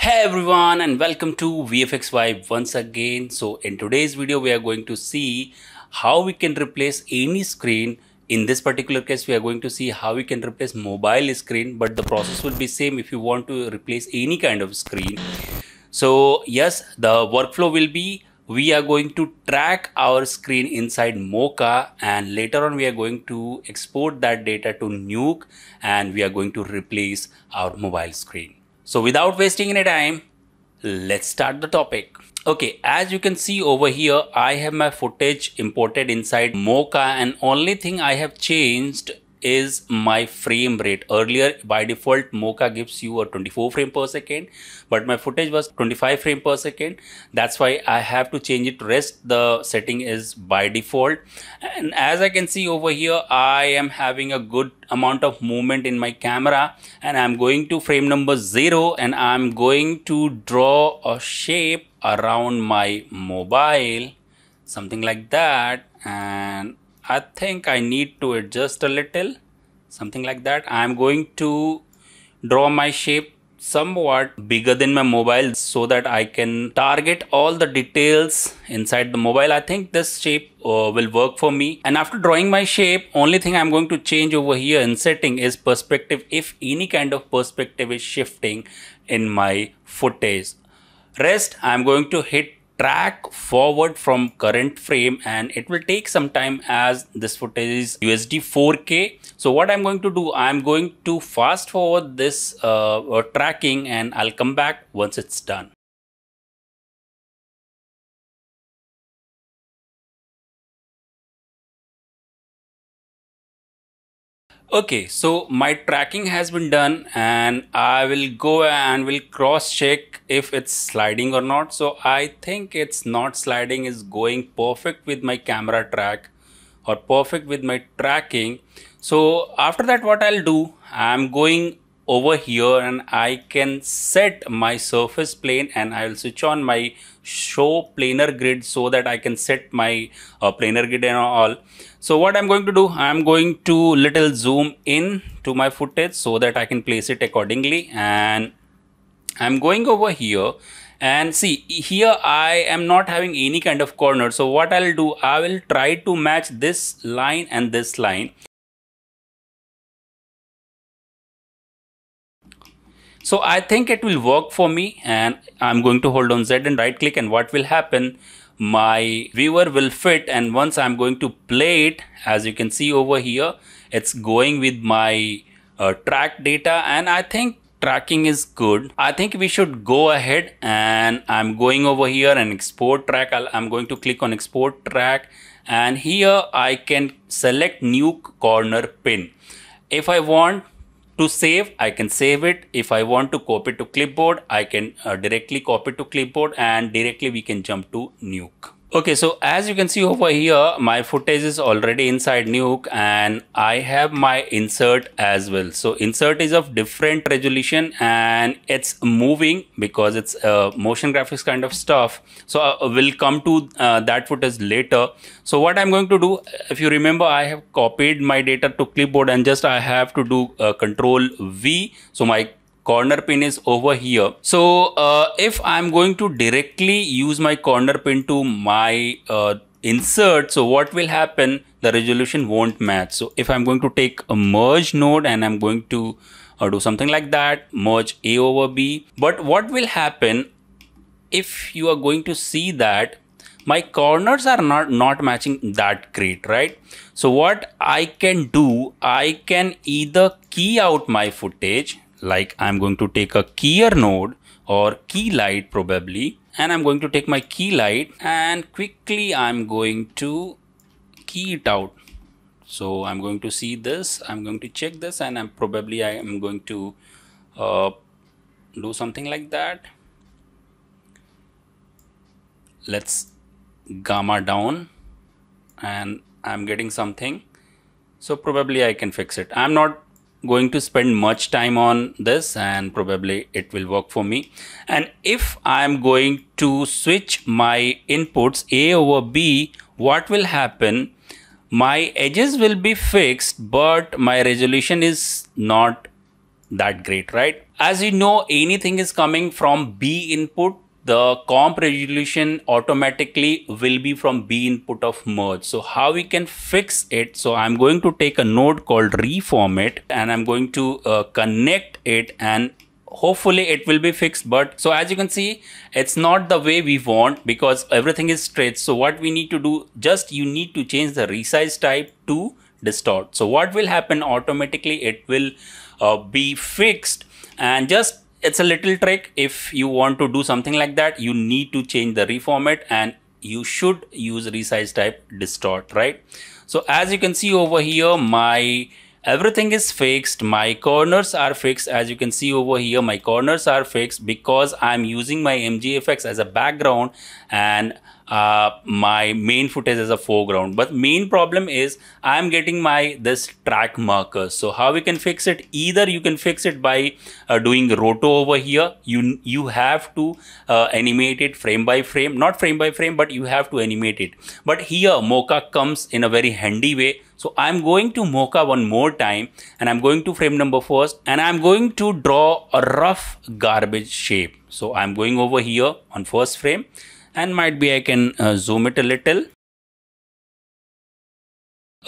Hey everyone and welcome to VFX Vibe once again. So in today's video we are going to see how we can replace any screen. In this particular case we are going to see how we can replace mobile screen but the process will be same if you want to replace any kind of screen. So yes the workflow will be we are going to track our screen inside Mocha and later on we are going to export that data to Nuke and we are going to replace our mobile screen. So without wasting any time, let's start the topic. Okay, as you can see over here, I have my footage imported inside Mocha and only thing I have changed is my frame rate. Earlier by default mocha gives you a 24 frame per second but my footage was 25 frame per second. That's why i have to change it. To rest the setting is by default. And as i can see over here i am having a good amount of movement in my camera and i'm going to frame number 0 and i'm going to draw a shape around my mobile something like that. And I think I need to adjust a little something like that I'm going to draw my shape somewhat bigger than my mobile so that I can target all the details inside the mobile. I think this shape uh, will work for me. And after drawing my shape, only thing I'm going to change over here in setting is perspective if any kind of perspective is shifting in my footage. Rest, I'm going to hit track forward from current frame and it will take some time as this footage is UHD 4K. So what I'm going to do, I'm going to fast forward this uh, uh, tracking and I'll come back once it's done. Okay, so my tracking has been done and I will go and will cross check if it's sliding or not. So I think it's not sliding is going perfect with my camera track or perfect with my tracking. So after that what I'll do, I'm going over here and I can set my surface plane and I will switch on my show planar grid so that I can set my uh, planar grid and all. So what I'm going to do, I'm going to little zoom in to my footage so that I can place it accordingly. And I'm going over here and see here I am not having any kind of corner. So what I'll do I will try to match this line and this line So I think it will work for me and I'm going to hold on Z and right click and what will happen? My viewer will fit and once I'm going to play it as you can see over here it's going with my uh, track data and I think tracking is good. I think we should go ahead and I'm going over here and export track. I am going to click on export track and here I can select Nuke corner pin. If I want to save i can save it. If i want to copy to clipboard i can uh, directly copy to clipboard and directly we can jump to nuke Okay, so as you can see over here, my footage is already inside Nuke and I have my insert as well. So insert is of different resolution and it's moving because it's uh, motion graphics kind of stuff. So uh, we'll come to uh, that footage later. So what I'm going to do, if you remember, I have copied my data to clipboard and just I have to do uh, control V. So my corner pin is over here. So uh, if I'm going to directly use my corner pin to my uh, insert, so what will happen? The resolution won't match. So if I'm going to take a merge node and I'm going to uh, do something like that, merge A over B. But what will happen if you are going to see that my corners are not not matching that great right so what i can do i can either key out my footage like I'm going to take a keyer node or Keylight probably and I'm going to take my Keylight and quickly I'm going to key it out. So I'm going to see this I'm going to check this and I'm probably I am going to uh, do something like that. Let's gamma down and I'm getting something. So probably I can fix it. I'm not going to spend much time on this and probably it will work for me. And if I'm going to switch my inputs A over B what will happen? My edges will be fixed but my resolution is not that great right? As you know anything is coming from B input the comp resolution automatically will be from B input of merge. So how we can fix it? So I'm going to take a node called reformat and I'm going to uh, connect it and hopefully it will be fixed. But so as you can see it's not the way we want because everything is straight. So what we need to do just you need to change the resize type to distort. So what will happen? Automatically it will uh, be fixed. And just it's a little trick. If you want to do something like that you need to change the reformat and you should use resize type distort right? So as you can see over here my everything is fixed. My corners are fixed. As you can see over here my corners are fixed because i'm using my mgfx as a background and uh, my main footage as a foreground. But main problem is I'm getting my this track marker. so how we can fix it? Either you can fix it by uh, doing roto over here. You you have to uh, animate it frame by frame. Not frame by frame but you have to animate it. But here Mocha comes in a very handy way. So I'm going to Mocha one more time and I'm going to frame number first and I'm going to draw a rough garbage shape. So I'm going over here on first frame and might be I can uh, zoom it a little.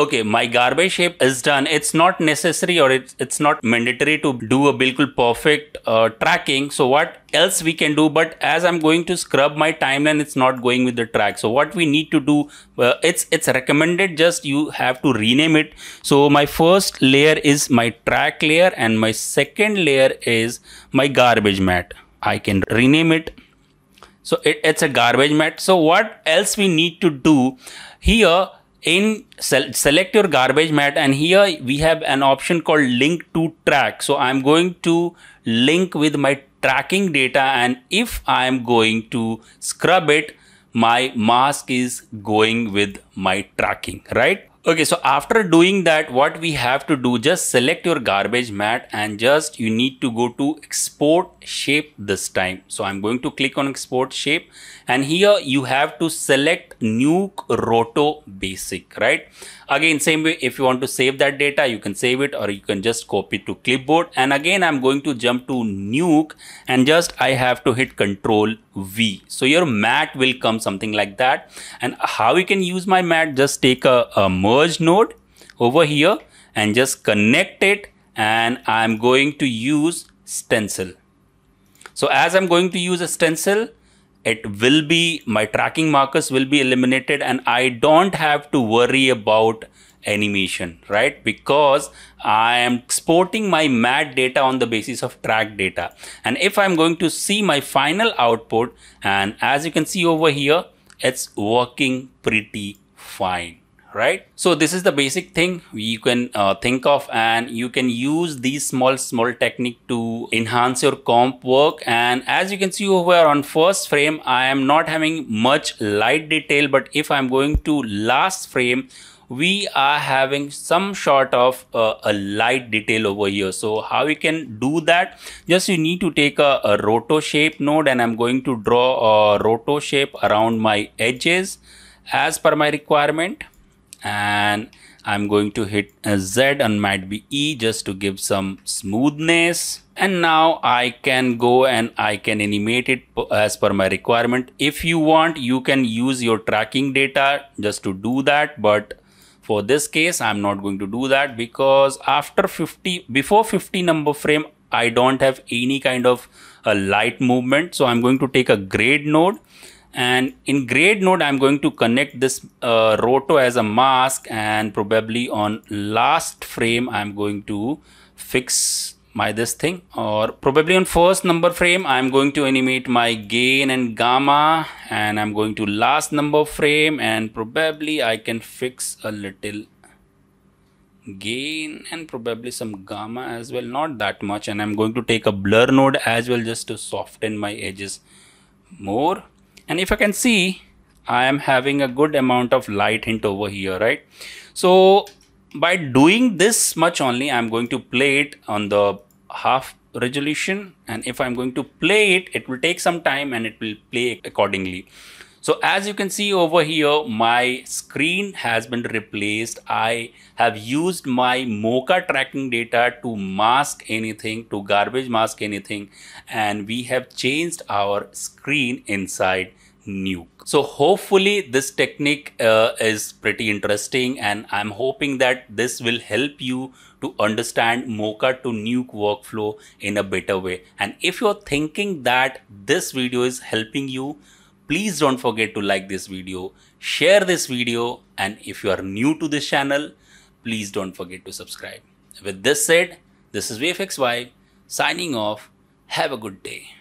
Okay my garbage shape is done. It's not necessary or it's, it's not mandatory to do a bilkul perfect uh, tracking. So what else we can do? But as i'm going to scrub my timeline it's not going with the track. So what we need to do uh, it's it's recommended just you have to rename it. So my first layer is my track layer and my second layer is my garbage mat. I can rename it so it, it's a garbage mat. So what else we need to do? Here in select your garbage mat and here we have an option called link to track. So i'm going to link with my tracking data and if i am going to scrub it my mask is going with my tracking right Okay, so after doing that, what we have to do, just select your garbage mat and just you need to go to export shape this time. So I'm going to click on export shape and here you have to select nuke roto basic, right? Again, same way, if you want to save that data, you can save it or you can just copy to clipboard. And again, I'm going to jump to nuke and just I have to hit control V. So your mat will come something like that. And how you can use my mat, just take a, a merge node over here and just connect it. And I'm going to use stencil. So as I'm going to use a stencil, it will be my tracking markers will be eliminated and I don't have to worry about animation right? Because I am exporting my mat data on the basis of track data. And if I'm going to see my final output and as you can see over here it's working pretty fine right? So this is the basic thing you can uh, think of and you can use these small small technique to enhance your comp work. And as you can see over on first frame i am not having much light detail but if i'm going to last frame we are having some sort of uh, a light detail over here. So how we can do that? Just you need to take a, a roto shape node and i'm going to draw a roto shape around my edges as per my requirement and I'm going to hit a Z and might be E just to give some smoothness. And now I can go and I can animate it as per my requirement. If you want you can use your tracking data just to do that. But for this case I'm not going to do that because after 50 before 50 number frame I don't have any kind of a light movement. So I'm going to take a grade node and in grade node i'm going to connect this uh, roto as a mask and probably on last frame i'm going to fix my this thing. Or probably on first number frame i'm going to animate my gain and gamma and i'm going to last number frame and probably i can fix a little gain and probably some gamma as well. Not that much. And i'm going to take a blur node as well just to soften my edges more and if I can see I am having a good amount of light hint over here right? So by doing this much only I'm going to play it on the half resolution. And if I'm going to play it it will take some time and it will play accordingly So as you can see over here, my screen has been replaced. I have used my Mocha tracking data to mask anything, to garbage mask anything, and we have changed our screen inside Nuke. So hopefully this technique uh, is pretty interesting and I'm hoping that this will help you to understand Mocha to Nuke workflow in a better way. And if you're thinking that this video is helping you, please don't forget to like this video, share this video, and if you are new to this channel, please don't forget to subscribe. With this said, this is VFX Vibe signing off. Have a good day.